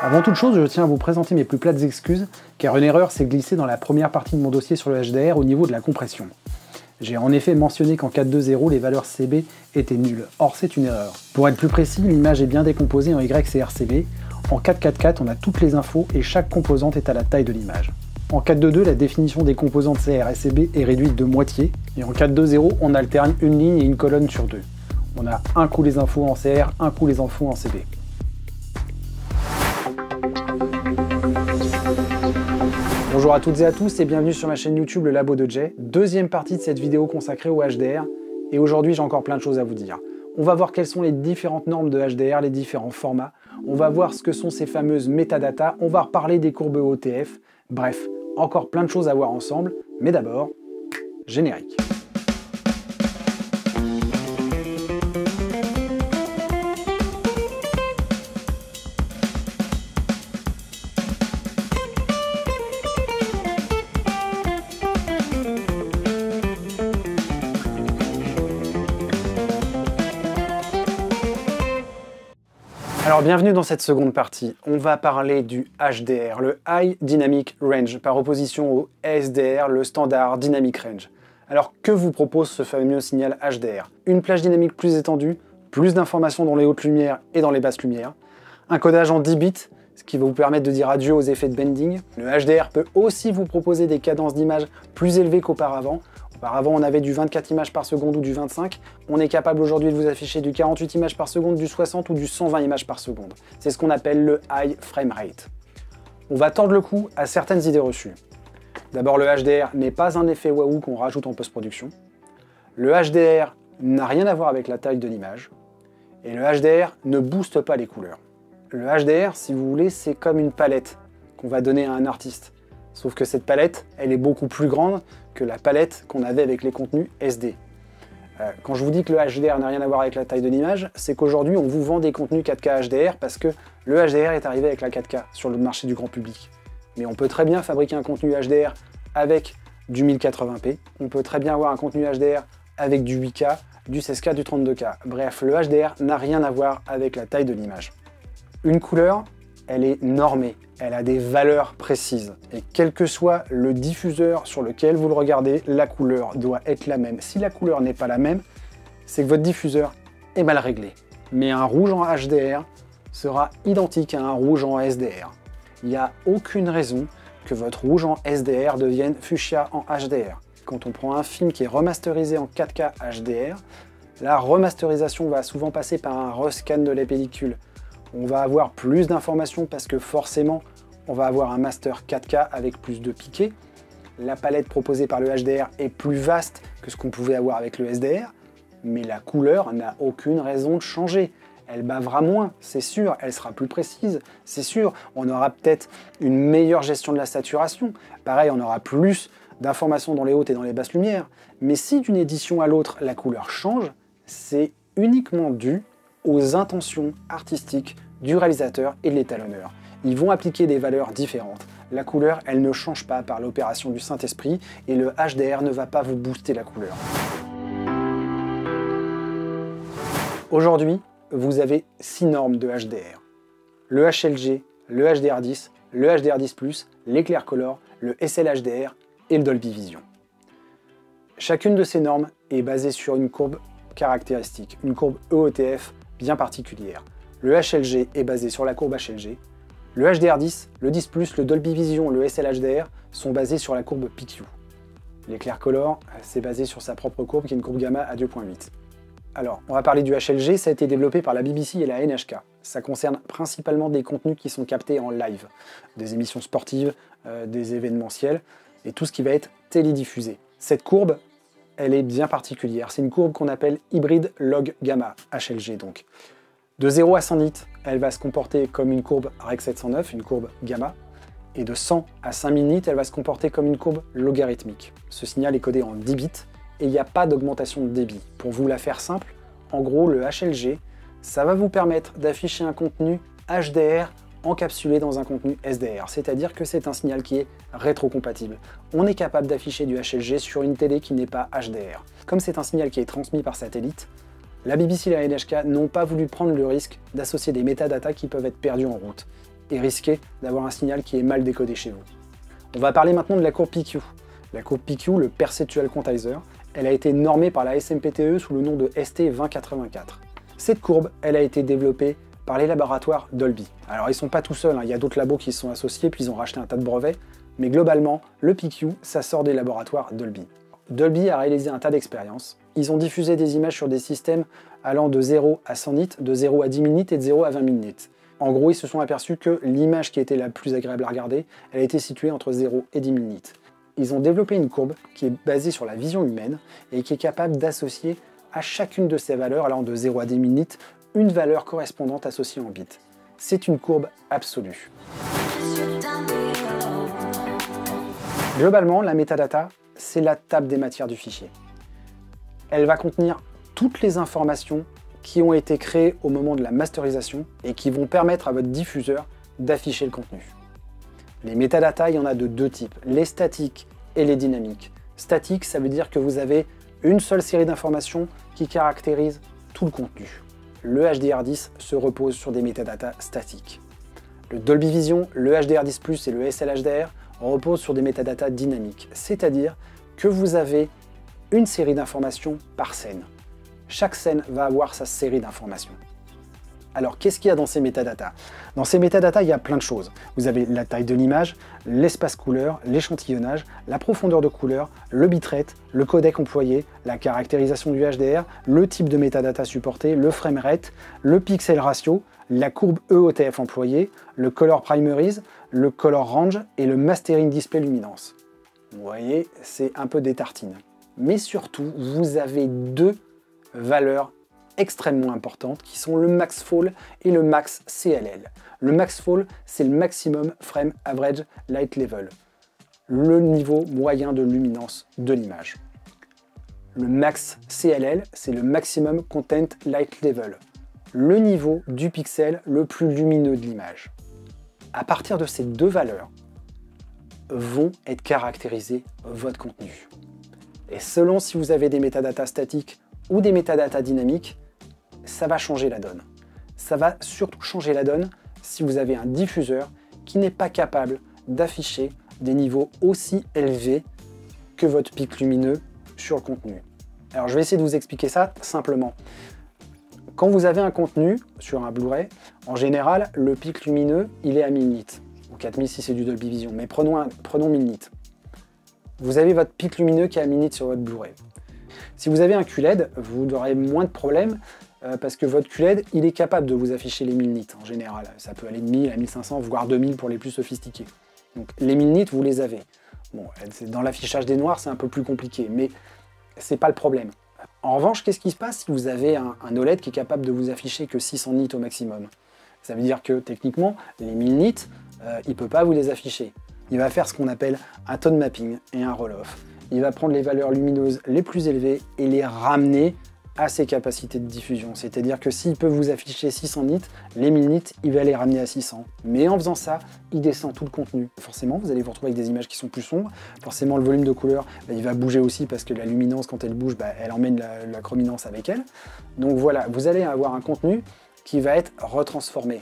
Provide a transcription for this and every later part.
Avant toute chose, je tiens à vous présenter mes plus plates excuses, car une erreur s'est glissée dans la première partie de mon dossier sur le HDR au niveau de la compression. J'ai en effet mentionné qu'en 4.2.0, les valeurs CB étaient nulles. Or, c'est une erreur. Pour être plus précis, l'image est bien décomposée en Y et RCB. En 4.4.4, on a toutes les infos et chaque composante est à la taille de l'image. En 4.2.2, la définition des composantes CR et CB est réduite de moitié. Et en 4.2.0, on alterne une ligne et une colonne sur deux. On a un coup les infos en CR, un coup les infos en CB. Bonjour à toutes et à tous et bienvenue sur ma chaîne YouTube Le Labo de Jay, deuxième partie de cette vidéo consacrée au HDR. Et aujourd'hui j'ai encore plein de choses à vous dire. On va voir quelles sont les différentes normes de HDR, les différents formats. On va voir ce que sont ces fameuses métadatas. On va reparler des courbes OTF. Bref, encore plein de choses à voir ensemble. Mais d'abord, générique. Bienvenue dans cette seconde partie. On va parler du HDR, le High Dynamic Range, par opposition au SDR, le Standard Dynamic Range. Alors que vous propose ce fameux signal HDR Une plage dynamique plus étendue, plus d'informations dans les hautes lumières et dans les basses lumières, un codage en 10 bits, ce qui va vous permettre de dire adieu aux effets de bending. Le HDR peut aussi vous proposer des cadences d'image plus élevées qu'auparavant, Auparavant, on avait du 24 images par seconde ou du 25. On est capable aujourd'hui de vous afficher du 48 images par seconde, du 60 ou du 120 images par seconde. C'est ce qu'on appelle le high frame rate. On va tordre le cou à certaines idées reçues. D'abord, le HDR n'est pas un effet waouh qu'on rajoute en post-production. Le HDR n'a rien à voir avec la taille de l'image. Et le HDR ne booste pas les couleurs. Le HDR, si vous voulez, c'est comme une palette qu'on va donner à un artiste. Sauf que cette palette, elle est beaucoup plus grande la palette qu'on avait avec les contenus SD. Euh, quand je vous dis que le HDR n'a rien à voir avec la taille de l'image, c'est qu'aujourd'hui on vous vend des contenus 4K HDR parce que le HDR est arrivé avec la 4K sur le marché du grand public. Mais on peut très bien fabriquer un contenu HDR avec du 1080p, on peut très bien avoir un contenu HDR avec du 8K, du 16K, du 32K. Bref, le HDR n'a rien à voir avec la taille de l'image. Une couleur, elle est normée, elle a des valeurs précises. Et quel que soit le diffuseur sur lequel vous le regardez, la couleur doit être la même. Si la couleur n'est pas la même, c'est que votre diffuseur est mal réglé. Mais un rouge en HDR sera identique à un rouge en SDR. Il n'y a aucune raison que votre rouge en SDR devienne fuchsia en HDR. Quand on prend un film qui est remasterisé en 4K HDR, la remasterisation va souvent passer par un rescan de la pellicule on va avoir plus d'informations parce que forcément, on va avoir un master 4K avec plus de piquets. La palette proposée par le HDR est plus vaste que ce qu'on pouvait avoir avec le SDR, mais la couleur n'a aucune raison de changer. Elle bavera moins, c'est sûr, elle sera plus précise, c'est sûr. On aura peut-être une meilleure gestion de la saturation. Pareil, on aura plus d'informations dans les hautes et dans les basses lumières. Mais si d'une édition à l'autre la couleur change, c'est uniquement dû aux intentions artistiques du réalisateur et de l'étalonneur. Ils vont appliquer des valeurs différentes. La couleur, elle ne change pas par l'opération du Saint-Esprit et le HDR ne va pas vous booster la couleur. Aujourd'hui, vous avez six normes de HDR. Le HLG, le HDR10, le HDR10+, l'éclair color, le SLHDR et le Dolby Vision. Chacune de ces normes est basée sur une courbe caractéristique, une courbe EOTF bien particulière. Le HLG est basé sur la courbe HLG. Le HDR10, le 10+, le Dolby Vision, le SLHDR sont basés sur la courbe PQ. L'éclair color, c'est basé sur sa propre courbe qui est une courbe gamma à 2.8. Alors, on va parler du HLG, ça a été développé par la BBC et la NHK. Ça concerne principalement des contenus qui sont captés en live, des émissions sportives, euh, des événementiels, et tout ce qui va être télédiffusé. Cette courbe, elle est bien particulière. C'est une courbe qu'on appelle hybride log gamma, HLG donc. De 0 à 100 nits, elle va se comporter comme une courbe REC 709, une courbe gamma, et de 100 à 5000 nits, elle va se comporter comme une courbe logarithmique. Ce signal est codé en 10 bits et il n'y a pas d'augmentation de débit. Pour vous la faire simple, en gros, le HLG, ça va vous permettre d'afficher un contenu HDR encapsulé dans un contenu SDR, c'est-à-dire que c'est un signal qui est rétrocompatible. On est capable d'afficher du HLG sur une télé qui n'est pas HDR. Comme c'est un signal qui est transmis par satellite, La BBC et la NHK n'ont pas voulu prendre le risque d'associer des métadatas qui peuvent être perdus en route et risquer d'avoir un signal qui est mal décodé chez vous. On va parler maintenant de la courbe PQ. La courbe PQ, le Perceptual Quantizer, elle a été normée par la SMPTE sous le nom de ST2084. Cette courbe, elle a été développée par les laboratoires Dolby. Alors ils sont pas tout seuls, hein. il y a d'autres labos qui se sont associés, puis ils ont racheté un tas de brevets, mais globalement, le PQ, ça sort des laboratoires Dolby. Dolby a réalisé un tas d'expériences. Ils ont diffusé des images sur des systèmes allant de 0 à 100 nits, de 0 à 10 000 nits et de 0 à 20 000 nits. En gros, ils se sont aperçus que l'image qui était la plus agréable à regarder, elle était située entre 0 et 10 000 nits. Ils ont développé une courbe qui est basée sur la vision humaine et qui est capable d'associer à chacune de ces valeurs, allant de 0 à 10 000 nits, une valeur correspondante associée en bits. C'est une courbe absolue. Globalement, la metadata, c'est la table des matières du fichier. Elle va contenir toutes les informations qui ont été créées au moment de la masterisation et qui vont permettre à votre diffuseur d'afficher le contenu. Les métadatas, il y en a de deux types, les statiques et les dynamiques. Statique, ça veut dire que vous avez une seule série d'informations qui caractérise tout le contenu. Le HDR10 se repose sur des métadatas statiques. Le Dolby Vision, le HDR10+, et le SLHDR reposent sur des métadatas dynamiques, c'est-à-dire que vous avez une série d'informations par scène. Chaque scène va avoir sa série d'informations. Alors, qu'est-ce qu'il y a dans ces métadatas? Dans ces métadatas, il y a plein de choses. Vous avez la taille de l'image, l'espace couleur, l'échantillonnage, la profondeur de couleur, le bitrate, le codec employé, la caractérisation du HDR, le type de métadata supporté, le framerate, le pixel ratio, la courbe EOTF employée, le color primaries, le color range et le mastering display luminance. Vous voyez, c'est un peu des tartines mais surtout, vous avez deux valeurs extrêmement importantes qui sont le max fall et le max CLL. Le max fall, c'est le maximum frame average light level, le niveau moyen de luminance de l'image. Le max CLL, c'est le maximum content light level, le niveau du pixel le plus lumineux de l'image. À partir de ces deux valeurs, vont être caractérisés votre contenu. Et selon si vous avez des métadatas statiques ou des métadatas dynamiques, ça va changer la donne. Ça va surtout changer la donne si vous avez un diffuseur qui n'est pas capable d'afficher des niveaux aussi élevés que votre pic lumineux sur le contenu. Alors je vais essayer de vous expliquer ça simplement. Quand vous avez un contenu sur un Blu-ray, en général, le pic lumineux, il est à 1000 nits, ou 4000 si c'est du Dolby Vision, mais prenons, prenons 1000 nits vous avez votre pic lumineux qui est à minute sur votre Blu-ray. Si vous avez un QLED, vous aurez moins de problèmes euh, parce que votre QLED, il est capable de vous afficher les 1000 nits en général. Ça peut aller de 1000 à 1500, voire 2000 pour les plus sophistiqués. Donc les 1000 nits, vous les avez. Bon, dans l'affichage des noirs, c'est un peu plus compliqué, mais c'est pas le problème. En revanche, qu'est-ce qui se passe si vous avez un, OLED qui est capable de vous afficher que 600 nits au maximum? Ça veut dire que techniquement, les 1000 nits, euh, il ne peut pas vous les afficher il va faire ce qu'on appelle un tone mapping et un roll-off. Il va prendre les valeurs lumineuses les plus élevées et les ramener à ses capacités de diffusion. C'est-à-dire que s'il peut vous afficher 600 nits, les 1000 nits, il va les ramener à 600. Mais en faisant ça, il descend tout le contenu. Forcément, vous allez vous retrouver avec des images qui sont plus sombres. Forcément, le volume de couleur, bah, il va bouger aussi parce que la luminance, quand elle bouge, bah, elle emmène la, la chrominance avec elle. Donc voilà, vous allez avoir un contenu qui va être retransformé.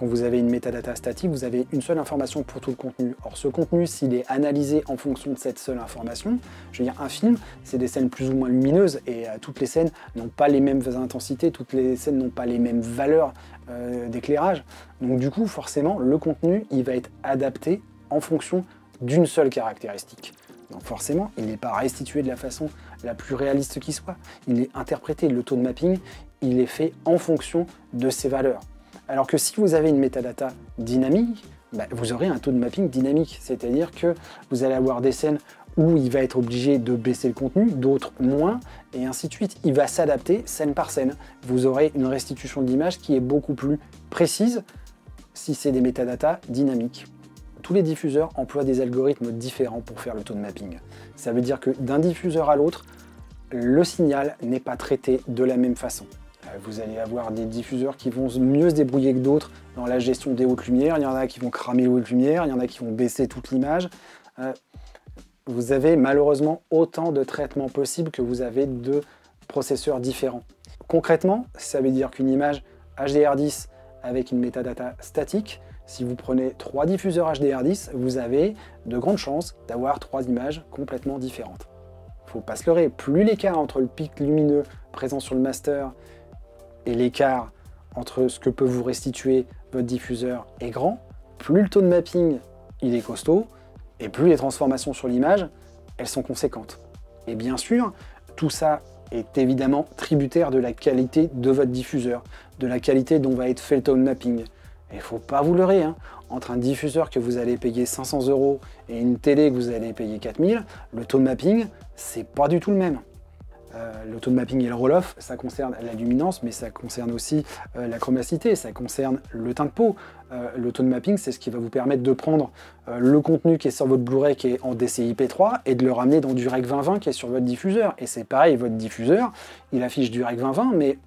Quand vous avez une métadata statique, vous avez une seule information pour tout le contenu. Or, ce contenu, s'il est analysé en fonction de cette seule information, je veux dire, un film, c'est des scènes plus ou moins lumineuses et euh, toutes les scènes n'ont pas les mêmes intensités, toutes les scènes n'ont pas les mêmes valeurs euh, d'éclairage. Donc, du coup, forcément, le contenu, il va être adapté en fonction d'une seule caractéristique. Donc forcément, il n'est pas restitué de la façon la plus réaliste qui soit. Il est interprété, le taux de mapping, il est fait en fonction de ces valeurs. Alors que si vous avez une metadata dynamique, bah, vous aurez un taux de mapping dynamique, c'est-à-dire que vous allez avoir des scènes où il va être obligé de baisser le contenu, d'autres moins, et ainsi de suite. Il va s'adapter scène par scène. Vous aurez une restitution d'image qui est beaucoup plus précise si c'est des métadatas dynamiques. Tous les diffuseurs emploient des algorithmes différents pour faire le taux de mapping. Ça veut dire que d'un diffuseur à l'autre, le signal n'est pas traité de la même façon. Vous allez avoir des diffuseurs qui vont mieux se débrouiller que d'autres dans la gestion des hautes lumières. Il y en a qui vont cramer les hautes lumières, il y en a qui vont baisser toute l'image. Euh, vous avez malheureusement autant de traitements possibles que vous avez de processeurs différents. Concrètement, ça veut dire qu'une image HDR10 avec une métadata statique, si vous prenez trois diffuseurs HDR10, vous avez de grandes chances d'avoir trois images complètement différentes. Faut pas se leurrer, plus l'écart entre le pic lumineux présent sur le master et l'écart entre ce que peut vous restituer votre diffuseur est grand, plus le taux de mapping il est costaud, et plus les transformations sur l'image, elles sont conséquentes. Et bien sûr, tout ça est évidemment tributaire de la qualité de votre diffuseur, de la qualité dont va être fait le tone mapping. Et faut pas vous leurrer, hein. entre un diffuseur que vous allez payer 500 euros et une télé que vous allez payer 4000, le tone mapping, c'est pas du tout le même. Euh, le tone mapping et le roll-off, ça concerne la luminance, mais ça concerne aussi euh, la chromacité, ça concerne le teint de peau. Euh, mapping, c'est ce qui va vous permettre de prendre le contenu qui est sur votre Blu-ray qui est en DCI-P3 et de le ramener dans du Rec 2020 qui est sur votre diffuseur. Et c'est pareil, votre diffuseur, il affiche du Rec 2020, mais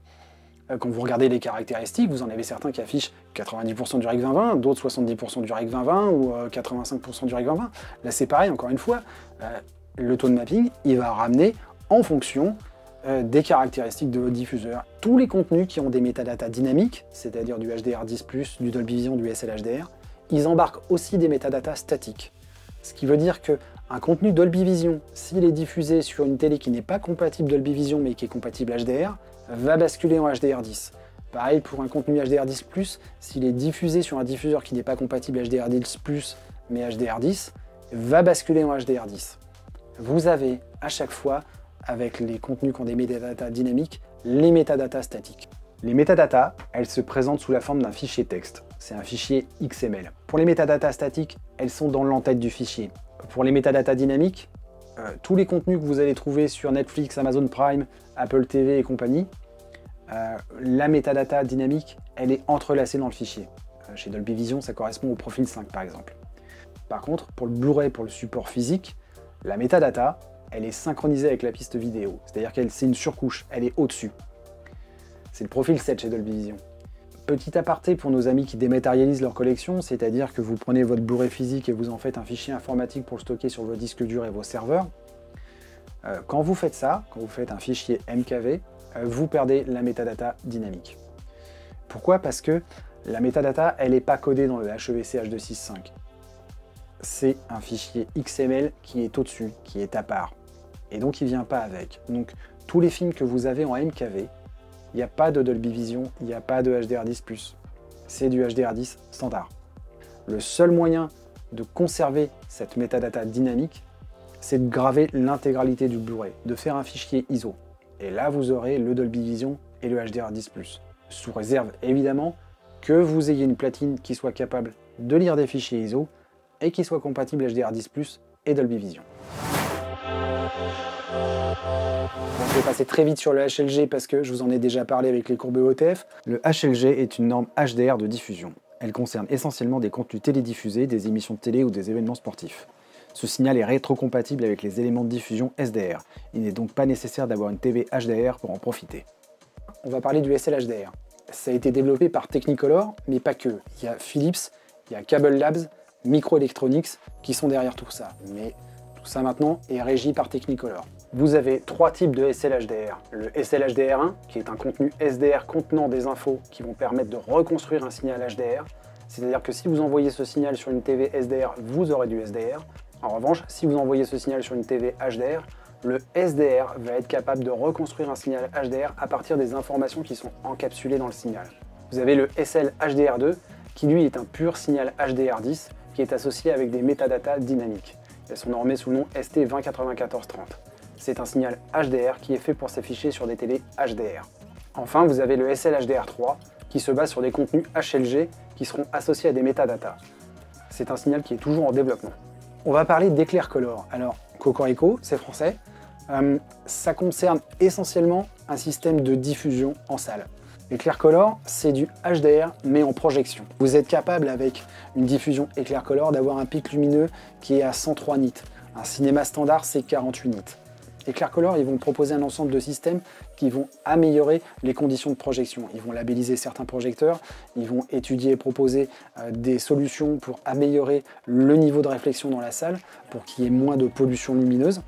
quand vous regardez les caractéristiques, vous en avez certains qui affichent 90% du Rec 2020, d'autres 70% du Rec 2020 ou 85% du Rec 2020. Là, c'est pareil, encore une fois, le tone mapping, il va ramener en fonction euh, des caractéristiques de votre diffuseur. Tous les contenus qui ont des métadatas dynamiques, c'est-à-dire du HDR10+, du Dolby Vision, du SLHDR, ils embarquent aussi des métadatas statiques. Ce qui veut dire que un contenu Dolby Vision, s'il est diffusé sur une télé qui n'est pas compatible Dolby Vision mais qui est compatible HDR, va basculer en HDR10. Pareil pour un contenu HDR10+, s'il est diffusé sur un diffuseur qui n'est pas compatible HDR10+, mais HDR10, va basculer en HDR10. Vous avez à chaque fois avec les contenus qui ont des métadatas dynamiques, les métadatas statiques. Les métadatas, elles se présentent sous la forme d'un fichier texte. C'est un fichier XML. Pour les métadatas statiques, elles sont dans l'entête du fichier. Pour les métadatas dynamiques, euh, tous les contenus que vous allez trouver sur Netflix, Amazon Prime, Apple TV et compagnie, euh, la métadata dynamique, elle est entrelacée dans le fichier. Euh, chez Dolby Vision, ça correspond au profil 5 par exemple. Par contre, pour le Blu-ray, pour le support physique, la métadata, elle est synchronisée avec la piste vidéo. C'est-à-dire qu'elle c'est une surcouche, elle est au-dessus. C'est le profil 7 chez Dolby Vision. Petit aparté pour nos amis qui dématérialisent leur collection, c'est-à-dire que vous prenez votre Blu-ray physique et vous en faites un fichier informatique pour le stocker sur vos disques durs et vos serveurs. Euh, quand vous faites ça, quand vous faites un fichier MKV, euh, vous perdez la metadata dynamique. Pourquoi? Parce que la metadata, elle n'est pas codée dans le HEVC H265. C'est un fichier XML qui est au-dessus, qui est à part et donc il vient pas avec. Donc tous les films que vous avez en MKV, il n'y a pas de Dolby Vision, il n'y a pas de HDR10+. C'est du HDR10 standard. Le seul moyen de conserver cette metadata dynamique, c'est de graver l'intégralité du Blu-ray, de faire un fichier ISO. Et là, vous aurez le Dolby Vision et le HDR10+. Sous réserve, évidemment, que vous ayez une platine qui soit capable de lire des fichiers ISO et qui soit compatible HDR10+, et Dolby Vision. Je vais passer très vite sur le HLG parce que je vous en ai déjà parlé avec les courbes OTF. Le HLG est une norme HDR de diffusion. Elle concerne essentiellement des contenus télédiffusés, des émissions de télé ou des événements sportifs. Ce signal est rétrocompatible avec les éléments de diffusion SDR. Il n'est donc pas nécessaire d'avoir une TV HDR pour en profiter. On va parler du SLHDR. Ça a été développé par Technicolor, mais pas que. Il y a Philips, il y a Cable Labs, Microelectronics qui sont derrière tout ça. Mais tout ça maintenant est régi par Technicolor. Vous avez trois types de SLHDR. Le SLHDR1, qui est un contenu SDR contenant des infos qui vont permettre de reconstruire un signal HDR. C'est-à-dire que si vous envoyez ce signal sur une TV SDR, vous aurez du SDR. En revanche, si vous envoyez ce signal sur une TV HDR, le SDR va être capable de reconstruire un signal HDR à partir des informations qui sont encapsulées dans le signal. Vous avez le SL-HDR2, qui lui est un pur signal HDR10 qui est associé avec des métadatas dynamiques. Elles sont normées sous le nom ST209430. C'est un signal HDR qui est fait pour s'afficher sur des télés HDR. Enfin, vous avez le SL-HDR3 qui se base sur des contenus HLG qui seront associés à des métadatas. C'est un signal qui est toujours en développement. On va parler d'éclair color. Alors, Cocorico, c'est français. Euh, ça concerne essentiellement un système de diffusion en salle. Éclair Color, c'est du HDR mais en projection. Vous êtes capable avec une diffusion Éclair Color d'avoir un pic lumineux qui est à 103 nits. Un cinéma standard, c'est 48 nits. Éclair Color, ils vont proposer un ensemble de systèmes qui vont améliorer les conditions de projection. Ils vont labelliser certains projecteurs, ils vont étudier et proposer euh, des solutions pour améliorer le niveau de réflexion dans la salle, pour qu'il y ait moins de pollution lumineuse.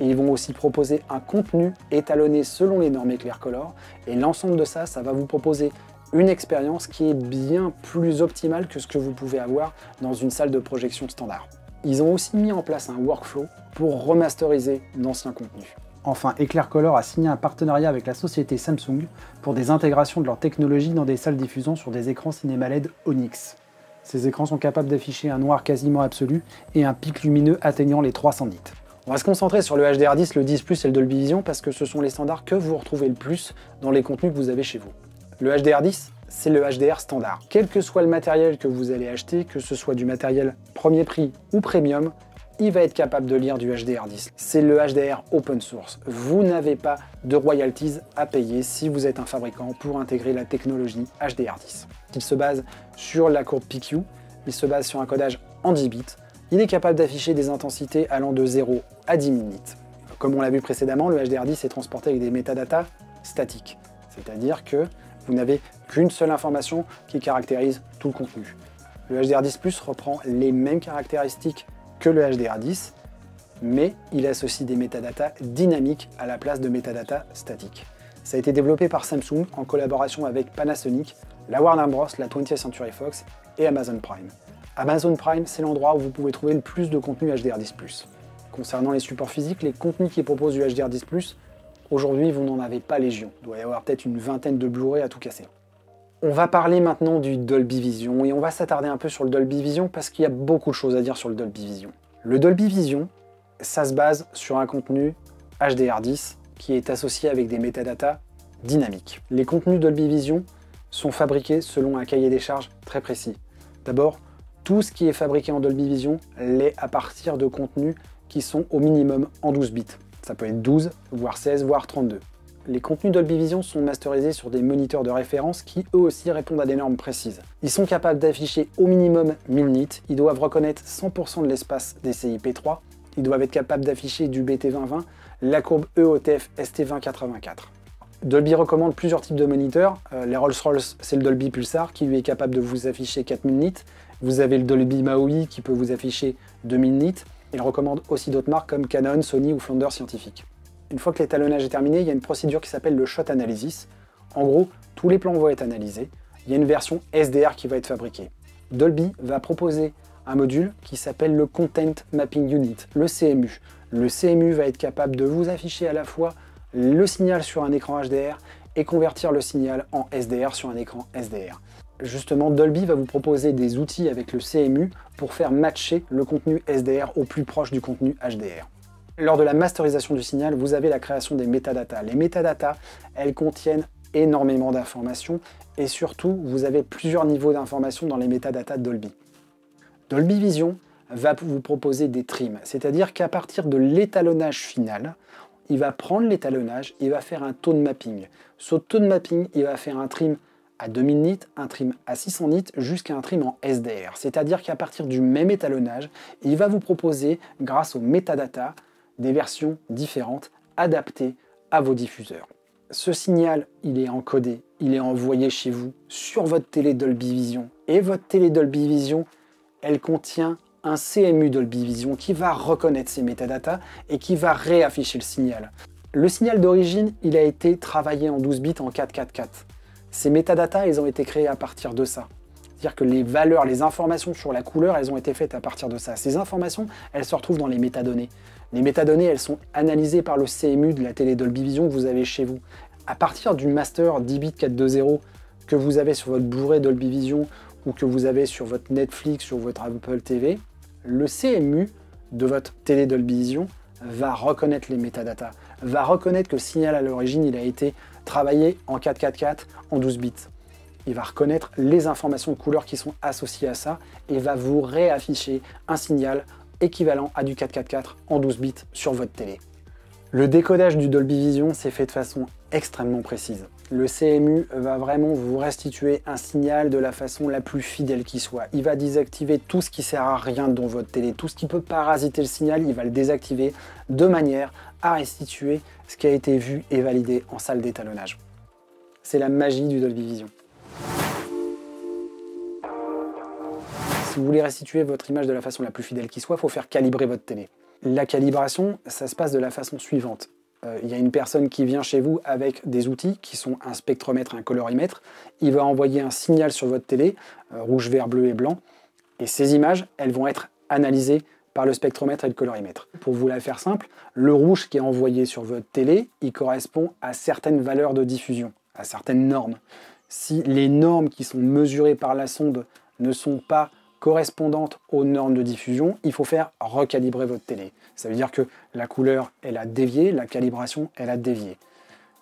Et ils vont aussi proposer un contenu étalonné selon les normes Color. Et l'ensemble de ça, ça va vous proposer une expérience qui est bien plus optimale que ce que vous pouvez avoir dans une salle de projection standard. Ils ont aussi mis en place un workflow pour remasteriser d'anciens contenus. Enfin, Color a signé un partenariat avec la société Samsung pour des intégrations de leur technologie dans des salles diffusant sur des écrans cinéma LED Onyx. Ces écrans sont capables d'afficher un noir quasiment absolu et un pic lumineux atteignant les 300 nits. On va se concentrer sur le HDR10, le 10+, et le Dolby Vision parce que ce sont les standards que vous retrouvez le plus dans les contenus que vous avez chez vous. Le HDR10, c'est le HDR standard. Quel que soit le matériel que vous allez acheter, que ce soit du matériel premier prix ou premium, il va être capable de lire du HDR10. C'est le HDR open source. Vous n'avez pas de royalties à payer si vous êtes un fabricant pour intégrer la technologie HDR10. Il se base sur la courbe PQ, il se base sur un codage en 10 bits, il est capable d'afficher des intensités allant de 0 à 10 minutes. Comme on l'a vu précédemment, le HDR10 est transporté avec des métadatas statiques, c'est-à-dire que vous n'avez qu'une seule information qui caractérise tout le contenu. Le HDR10 Plus reprend les mêmes caractéristiques que le HDR10, mais il associe des métadatas dynamiques à la place de métadatas statiques. Ça a été développé par Samsung en collaboration avec Panasonic, la Warner Bros, la 20th Century Fox et Amazon Prime. Amazon Prime, c'est l'endroit où vous pouvez trouver le plus de contenu HDR10+. Concernant les supports physiques, les contenus qui proposent du HDR10+, aujourd'hui vous n'en avez pas légion. Il doit y avoir peut-être une vingtaine de Blu-ray à tout casser. On va parler maintenant du Dolby Vision et on va s'attarder un peu sur le Dolby Vision parce qu'il y a beaucoup de choses à dire sur le Dolby Vision. Le Dolby Vision, ça se base sur un contenu HDR10 qui est associé avec des métadatas dynamiques. Les contenus Dolby Vision sont fabriqués selon un cahier des charges très précis. D'abord, tout ce qui est fabriqué en Dolby Vision l'est à partir de contenus qui sont au minimum en 12 bits. Ça peut être 12, voire 16, voire 32 les contenus Dolby Vision sont masterisés sur des moniteurs de référence qui eux aussi répondent à des normes précises. Ils sont capables d'afficher au minimum 1000 nits, ils doivent reconnaître 100% de l'espace DCI-P3, ils doivent être capables d'afficher du BT2020, la courbe EOTF ST2084. Dolby recommande plusieurs types de moniteurs. Euh, les Rolls-Royce, c'est le Dolby Pulsar qui lui est capable de vous afficher 4000 nits. Vous avez le Dolby Maui qui peut vous afficher 2000 nits. Il recommande aussi d'autres marques comme Canon, Sony ou Flounder Scientific. Une fois que l'étalonnage est terminé, il y a une procédure qui s'appelle le shot analysis. En gros, tous les plans vont être analysés. Il y a une version SDR qui va être fabriquée. Dolby va proposer un module qui s'appelle le Content Mapping Unit, le CMU. Le CMU va être capable de vous afficher à la fois le signal sur un écran HDR et convertir le signal en SDR sur un écran SDR. Justement, Dolby va vous proposer des outils avec le CMU pour faire matcher le contenu SDR au plus proche du contenu HDR. Lors de la masterisation du signal, vous avez la création des métadatas. Les métadatas, elles contiennent énormément d'informations et surtout, vous avez plusieurs niveaux d'informations dans les métadatas Dolby. Dolby Vision va vous proposer des trims, c'est-à-dire qu'à partir de l'étalonnage final, il va prendre l'étalonnage, il va faire un tone mapping. Ce tone mapping, il va faire un trim à 2000 nits, un trim à 600 nits, jusqu'à un trim en SDR. C'est-à-dire qu'à partir du même étalonnage, il va vous proposer, grâce aux métadatas, des versions différentes adaptées à vos diffuseurs. Ce signal, il est encodé, il est envoyé chez vous sur votre télé Dolby Vision. Et votre télé Dolby Vision, elle contient un CMU Dolby Vision qui va reconnaître ces métadatas et qui va réafficher le signal. Le signal d'origine, il a été travaillé en 12 bits en 444. Ces métadatas, ils ont été créés à partir de ça. C'est-à-dire que les valeurs, les informations sur la couleur, elles ont été faites à partir de ça. Ces informations, elles se retrouvent dans les métadonnées. Les métadonnées, elles sont analysées par le CMU de la télé Dolby Vision que vous avez chez vous. À partir du master 10 bits 420 que vous avez sur votre Blu-ray Dolby Vision ou que vous avez sur votre Netflix, sur votre Apple TV, le CMU de votre télé Dolby Vision va reconnaître les métadatas, va reconnaître que le signal à l'origine, il a été travaillé en 444 en 12 bits. Il va reconnaître les informations de couleur qui sont associées à ça et va vous réafficher un signal équivalent à du 444 en 12 bits sur votre télé. Le décodage du Dolby Vision s'est fait de façon extrêmement précise. Le CMU va vraiment vous restituer un signal de la façon la plus fidèle qui soit. Il va désactiver tout ce qui sert à rien dans votre télé, tout ce qui peut parasiter le signal, il va le désactiver de manière à restituer ce qui a été vu et validé en salle d'étalonnage. C'est la magie du Dolby Vision. Si vous voulez restituer votre image de la façon la plus fidèle qui soit, il faut faire calibrer votre télé. La calibration, ça se passe de la façon suivante. Euh, il y a une personne qui vient chez vous avec des outils qui sont un spectromètre, un colorimètre. Il va envoyer un signal sur votre télé, euh, rouge, vert, bleu et blanc. Et ces images, elles vont être analysées par le spectromètre et le colorimètre. Pour vous la faire simple, le rouge qui est envoyé sur votre télé, il correspond à certaines valeurs de diffusion, à certaines normes. Si les normes qui sont mesurées par la sonde ne sont pas correspondantes aux normes de diffusion, il faut faire recalibrer votre télé. Ça veut dire que la couleur, elle a dévié, la calibration, elle a dévié.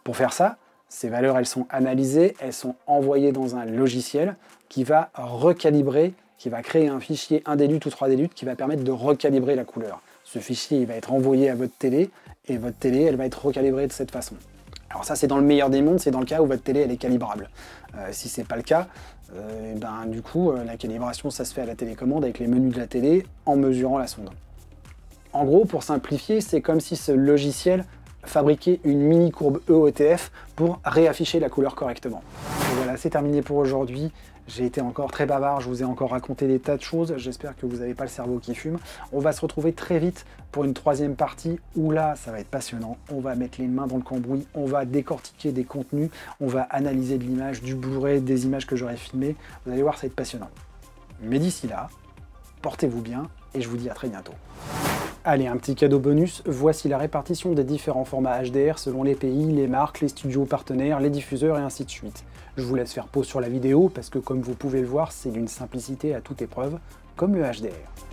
Pour faire ça, ces valeurs, elles sont analysées, elles sont envoyées dans un logiciel qui va recalibrer qui va créer un fichier 1D ou 3D qui va permettre de recalibrer la couleur. Ce fichier il va être envoyé à votre télé et votre télé elle va être recalibrée de cette façon. Alors ça c'est dans le meilleur des mondes, c'est dans le cas où votre télé elle est calibrable. Euh, si c'est pas le cas, euh, ben, du coup euh, la calibration ça se fait à la télécommande avec les menus de la télé en mesurant la sonde. En gros pour simplifier c'est comme si ce logiciel fabriquait une mini courbe EOTF pour réafficher la couleur correctement. voilà c'est terminé pour aujourd'hui. J'ai été encore très bavard, je vous ai encore raconté des tas de choses, j'espère que vous n'avez pas le cerveau qui fume. On va se retrouver très vite pour une troisième partie où là, ça va être passionnant. On va mettre les mains dans le cambouis, on va décortiquer des contenus, on va analyser de l'image, du Blu-ray, des images que j'aurais filmées. Vous allez voir, ça va être passionnant. Mais d'ici là, portez-vous bien et je vous dis à très bientôt. Allez, un petit cadeau bonus, voici la répartition des différents formats HDR selon les pays, les marques, les studios partenaires, les diffuseurs et ainsi de suite. Je vous laisse faire pause sur la vidéo parce que comme vous pouvez le voir, c'est d'une simplicité à toute épreuve, comme le HDR.